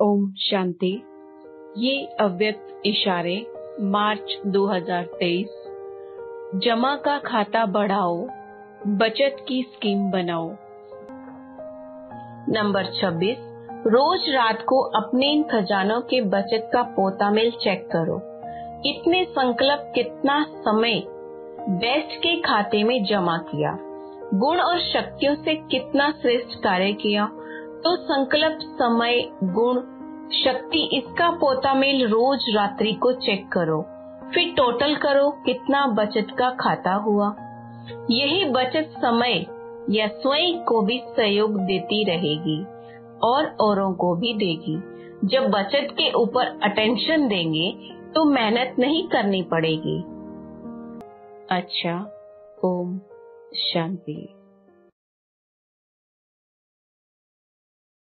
ओम शांति। ये अव्यक्त इशारे मार्च 2023 जमा का खाता बढ़ाओ, बचत की स्कीम बनाओ। नंबर 26 रोज रात को अपने इन खजानों के बचत का पोता मिल चेक करो। इतने संकल्प कितना समय बेस्ट के खाते में जमा किया। गुण और शक्तियों से कितना श्रेष्ठ कार्य किया। तो संकल्प समय, गुण, शक्ति इसका पोता मेल रोज रात्रि को चेक करो। फिर टोटल करो कितना बचत का खाता हुआ। यही बचत समय या स्वयं को भी सहयोग देती रहेगी और औरों को भी देगी। जब बचत के ऊपर अटेंशन देंगे तो मेहनत नहीं करनी पड़ेगी। अच्छा ओम, शांति।